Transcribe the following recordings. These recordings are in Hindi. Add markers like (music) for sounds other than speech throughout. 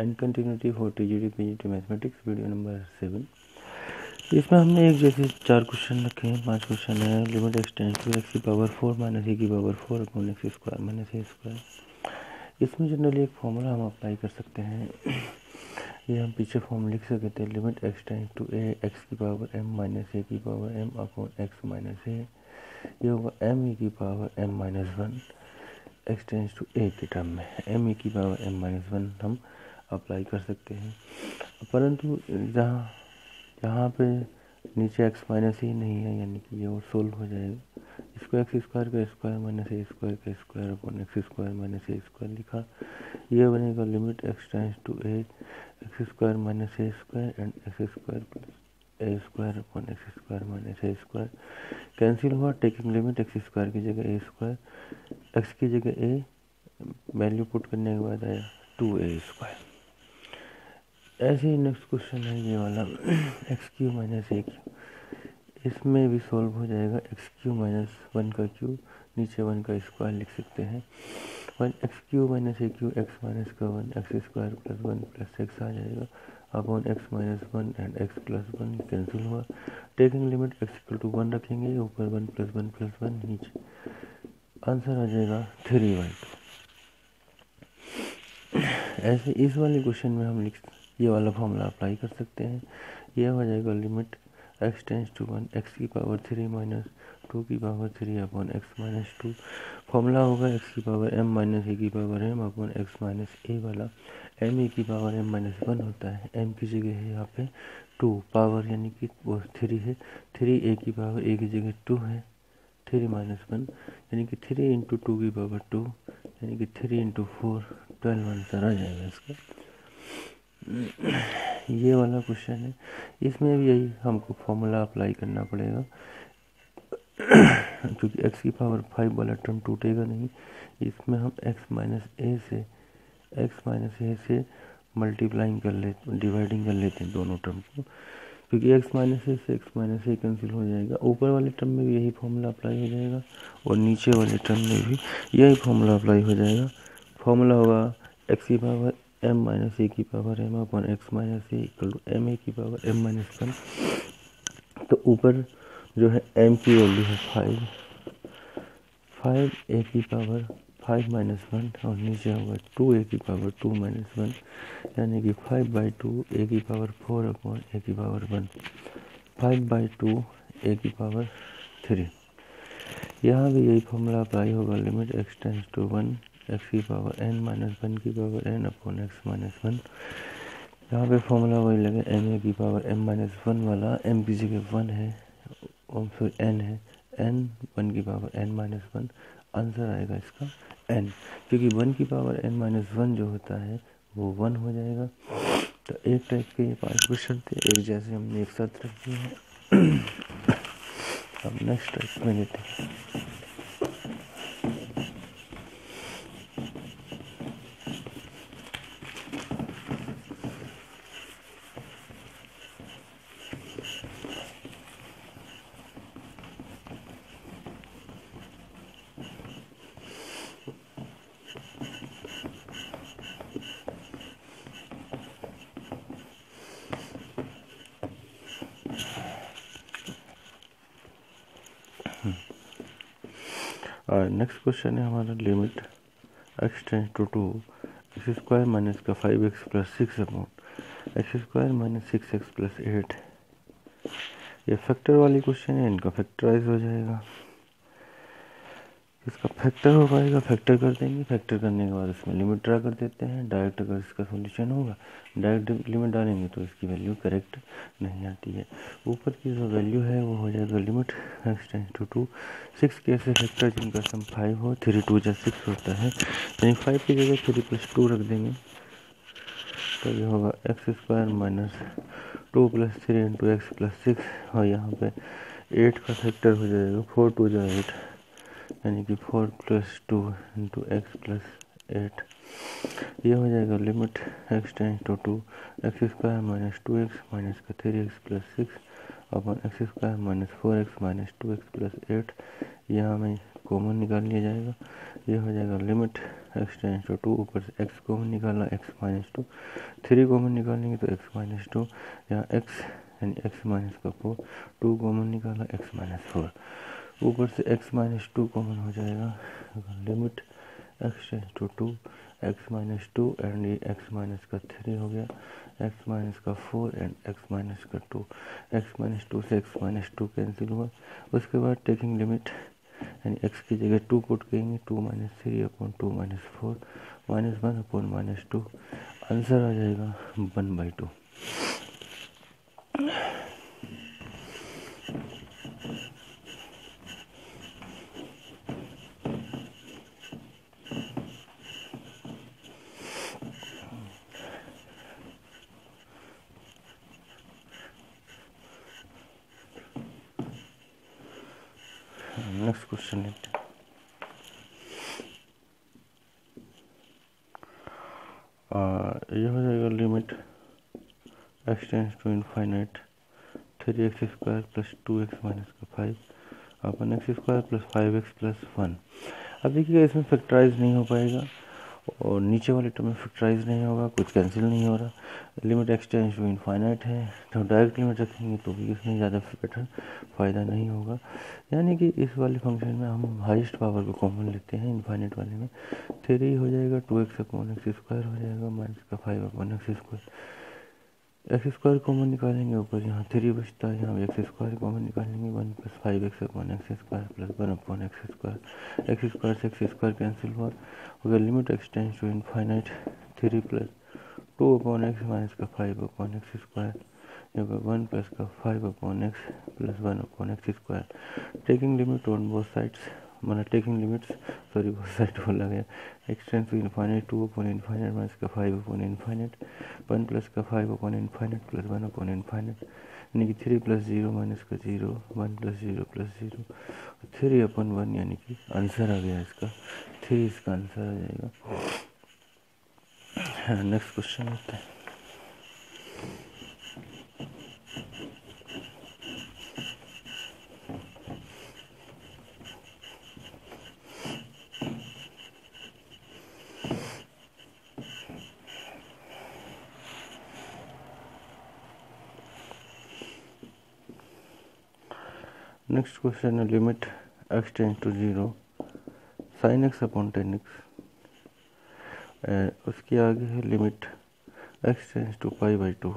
And continuity for T G T P G T mathematics video number seven इसमें हमने एक जैसे चार क्वेश्चन रखे हैं, पाँच क्वेश्चन है limit x tends to x की पावर फोर माइनस ए की power four upon x square minus a square इसमें जनरली एक फॉर्मूला हम अप्लाई कर सकते हैं। ये हम पीछे फॉर्म लिख सकते हैं limit x tends to a x की पावर एम माइनस ए की power m upon x minus a ये होगा एम ए की power m minus one x tends to a के टर्म में। एम ई की पावर एम माइनस वन हम अप्लाई कर सकते हैं। परंतु जहाँ जहाँ पे नीचे एक्स माइनस ही नहीं है, यानी कि ये वो सोल्व हो जाएगा, इसको एक्स स्क्वायर का स्क्वायर माइनस ए स्क्वायर का square upon x square minus a square लिखा। ये बनेगा limit x tends to a x square minus a square and x square plus a square upon x square minus a square cancel हुआ टेकिंग लिमिट एक्स स्क्वायर की जगह ए स्क्वायर एक्स की जगह ए वैल्यू पुट करने के बाद आया टू ए स्क्वायर ऐसे ही नेक्स्ट क्वेश्चन है ये वाला। X cube minus a cube इसमें भी सॉल्व हो जाएगा। एक्स क्यू माइनस वन का क्यू नीचे वन का स्क्वायर लिख सकते हैं। One x cube minus a cube x minus का one x square plus one plus x आ जाएगा। Upon x minus one and x plus one cancel हुआ। Taking limit x equal to one रखेंगे। ऊपर one plus one plus one नीचे। आंसर आ जाएगा थ्री टू (clears throat) ऐसे इस वाले क्वेश्चन में हम लिख ये वाला फॉर्मूला अप्लाई कर सकते हैं। ये हो जाएगा limit x tends to one x की पावर थ्री माइनस टू की power three upon x minus two formula होगा एक्स की पावर एम माइनस ए की power m upon x minus a वाला। एम ए की पावर एम माइनस वन होता है। एम की जगह है यहाँ पे टू पावर यानी कि वो थ्री है। थ्री ए की पावर ए की जगह टू है। थ्री माइनस वन यानी कि थ्री इंटू टू की पावर टू यानी कि three into four twelve answer आ जाएगा इसका। ये वाला क्वेश्चन है। इसमें भी यही हमको फॉर्मूला अप्लाई करना पड़ेगा। (clears throat) क्योंकि x की पावर फाइव वाला टर्म टूटेगा नहीं। इसमें हम x माइनस ए से एक्स माइनस ए से मल्टीप्लाइंग कर लेते डिवाइडिंग कर लेते हैं दोनों टर्म को। क्योंकि एक्स माइनस ए से एक्स माइनस ए कैंसिल हो जाएगा। ऊपर वाले टर्म में भी यही फॉर्मूला अप्लाई हो जाएगा। और नीचे वाले टर्म में भी यही फॉर्मूला अप्लाई हो जाएगा। फॉर्मूला होगा एक्स की पावर एम माइनस ए की power m upon x minus a equal to m a की पावर एम माइनस वन तो ऊपर जो है एम की वैल्यू है फाइव फाइव ए की पावर फाइव माइनस वन और नीचे होगा टू ए की पावर टू माइनस वन यानी कि फाइव बाई टू ए की पावर फोर अपॉन ए की power one five by two a की पावर थ्री यहाँ भी यही फॉर्मूला अप्लाई होगा. Limit x tends to one x की पावर एन माइनस वन की power n upon x minus one यहाँ पे फॉर्मूला वही लगे एम ए की पावर एम माइनस वन वाला एम की जगह वन है फिर एन है। एन वन की power n minus one answer आएगा इसका एन क्योंकि वन की पावर एन माइनस वन जो होता है, वो वन हो जाएगा। तो एक टाइप के ये पाँच क्वेश्चन थे, एक जैसे हमने एक साथ रख दिए हैं। (coughs) अब नेक्स्ट टाइप में लेते हैं। नेक्स्ट क्वेश्चन है हमारा limit x tends to two x square minus का five x plus six amount x square minus six x plus eight ये फैक्टर वाली क्वेश्चन है, इनका फैक्टराइज हो जाएगा। इसका फैक्टर हो पाएगा फैक्टर कर देंगे। फैक्टर करने के बाद इसमें लिमिट ड्रा कर देते हैं। डायरेक्ट अगर इसका सॉल्यूशन होगा डायरेक्ट लिमिट डालेंगे तो इसकी वैल्यू करेक्ट नहीं आती है। ऊपर की जो वैल्यू है, वो हो जाएगा limit x tends to two six के ऐसे फैक्टर जिनका सम फाइव हो थ्री टू जा सिक्स होता है। यानी फाइव की जगह थ्री प्लस टू रख देंगे। तो ये होगा x square minus two plus three into x plus six और यहाँ पे एट का फैक्टर हो जाएगा फोर टू जो एट यानी कि four plus two into x plus eight, ये हो जाएगा limit x tends to two x square minus two x minus का three x plus six upon x square minus four x minus two x plus eight यहाँ में कॉमन निकाल लिया जाएगा। ये हो जाएगा limit x tends to two ऊपर से एक्स कॉमन निकाला x minus two. Three common निकालेंगे तो एक्स माइनस टू, यहाँ एक्स यानी एक्स माइनस का फोर टू कॉमन निकाला एक्स माइनस फोर। ऊपर से एक्स माइनस टू कॉमन हो जाएगा। Limit x tends to two x minus two and ये एक्स माइनस का थ्री हो गया। एक्स माइनस का फोर एंड एक्स माइनस का टू एक्स माइनस टू से एक्स माइनस टू कैंसिल हुआ। उसके बाद टेकिंग लिमिट यानी एक्स की जगह टू पुट करेंगे। Two minus three upon two minus four minus one upon minus two answer आ जाएगा one by two next question लेते ये हो जाएगा limit x tends to infinite three x square plus two x minus का five upon x square plus five x plus one अब देखिएगा इसमें फैक्टराइज नहीं हो पाएगा। और नीचे वाले टर्म में फैक्टराइज नहीं होगा, कुछ कैंसिल नहीं हो रहा। लिमिट एक्सटेंस टू इनफाइनाइट है। तो डायरेक्ट लिमिट रखेंगे तो भी इसमें ज़्यादा बेटर फ़ायदा नहीं होगा। यानी कि इस वाले फ़ंक्शन में हम हाइस्ट पावर को कॉमन लेते हैं इनफाइनाइट वाले में। थ्री हो जाएगा two x upon x square हो जाएगा माइनस का five upon x square x square common निकालेंगे ऊपर, यहाँ थ्री बचता है, यहाँ एक्स स्क्वायर कॉमन निकालेंगे one plus five x upon x square plus one upon x square x square से एक्स स्क्वायर कैंसिल हुआ, अगर limit x tends to infinite three plus two upon x minus का five upon x square one plus का five upon x plus one upon x square taking limit on both sides मतलब टेकिंग लिमिट्स सॉरी बहुत साइड बोला गया x tends to infinite two upon infinite minus का five upon infinite one plus का five upon infinite plus one upon infinite यानी कि थ्री प्लस ज़ीरो माइनस का zero one plus zero plus zero three upon one यानी कि आंसर आ गया इसका। थ्री इसका आंसर आ जाएगा। नेक्स्ट क्वेश्चन होता है। नेक्स्ट क्वेश्चन है limit x tends to zero sine x upon tan x उसके आगे है limit x tends to pi by two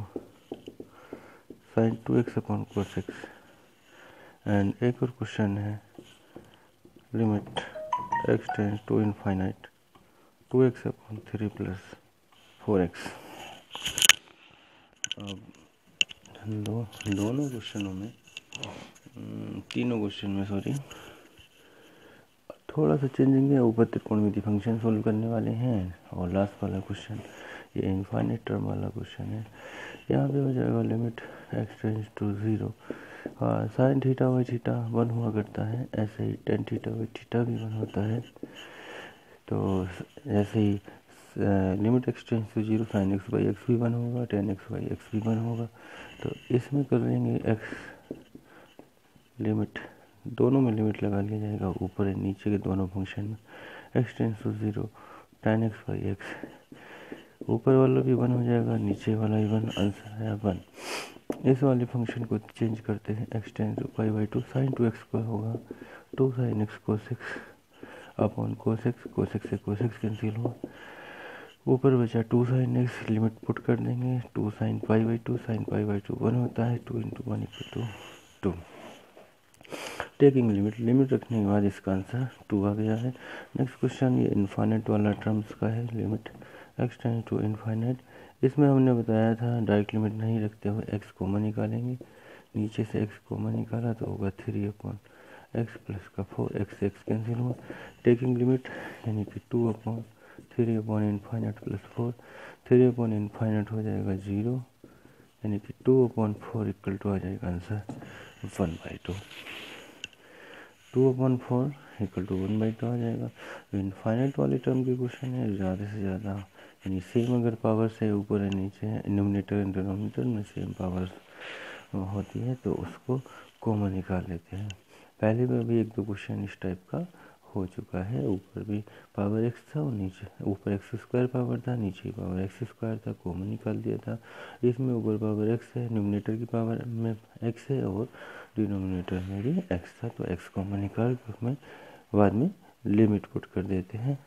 sine two x upon cos x and एक और क्वेश्चन है limit x tends to infinite two x upon three plus four x दो, दोनों क्वेश्चनों में तीनों क्वेश्चन में सॉरी थोड़ा सा चेंजिंग है, ऊपर त्रिकोणमिति फ़ंक्शन सोल्व करने वाले हैं, और लास्ट वाला क्वेश्चन ये इनफाइनेट टर्म वाला क्वेश्चन है। यहाँ पे हो जाएगा limit x tends to zero sine theta by theta one हुआ करता है, ऐसे ही टेन थीटा वाई थीटा भी वन होता है। तो ऐसे ही limit x tends to zero sine x by x भी वन होगा टेन एक्स बाई एक्स भी वन होगा। तो इसमें कर लेंगे एक्स लिमिट, दोनों में लिमिट लगा लिया जाएगा, ऊपर और नीचे के दोनों फ़ंक्शन में। X tends to zero tan x by x ऊपर वाला भी वन हो जाएगा, नीचे वाला भी वन आंसर आया वन इस वाले फ़ंक्शन को चेंज करते हैं x tends to pi by two sine two x का होगा टू साइन एक्स को सिक्स अपॉन को सिक्स को सिक्स से को सिक्स कैंसिल हुआ। ऊपर बचा two sine x limit put कर देंगे two sine pi by two sine pi by two one होता है two into one equal to two taking limit limit रखने के बाद इसका आंसर टू आ गया है। नेक्स्ट क्वेश्चन ये इन्फाइनेट वाला टर्म्स का है limit x tends to infinite इसमें हमने बताया था डायरेक्ट लिमिट नहीं रखते हुए एक्स कोमा निकालेंगे। नीचे से एक्स कोमा निकाला तो होगा थ्री अपॉन एक्स प्लस का फोर एक्स एक्स कैंसिल हुआ। टेकिंग लिमिट यानी कि two upon three upon infinite plus four three upon infinite हो जाएगा ज़ीरो यानी कि two upon four equal to आ जाएगा answer one by two two upon four equal to one by two आ जाएगा। तो इनफाइनाइट वाले टर्म की क्वेश्चन है, ज़्यादा से ज़्यादा, यानी सेम अगर पावर्स है, ऊपर है, नीचे है इनोमिनेटर एंड डिनोमिनेटर में सेम पावर्स होती है तो उसको कॉमन निकाल लेते हैं। पहले में भी एक दो क्वेश्चन इस टाइप का हो चुका है। ऊपर भी पावर एक्स था, और नीचे, ऊपर एक्स स्क्वायर पावर था, नीचे पावर एक्स स्क्वायर था कॉमन निकाल दिया था। इसमें ऊपर पावर एक्स है न्यूमिनेटर की पावर में एक्स है, और डिनोमिनेटर में भी एक्स था तो एक्स कॉमन निकाल के उसमें बाद में लिमिट पुट कर देते हैं।